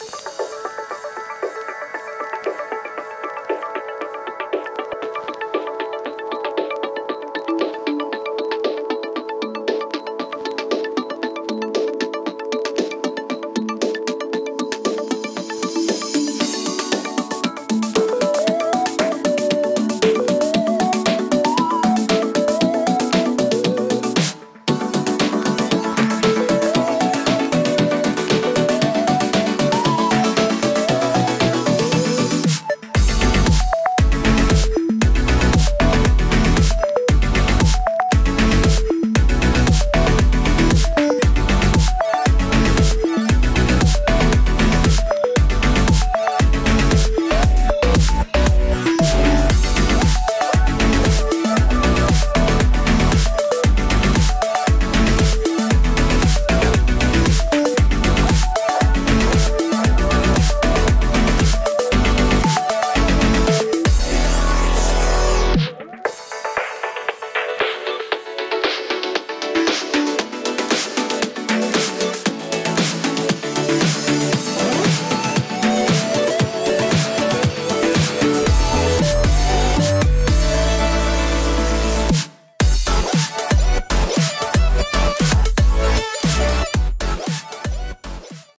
Bye.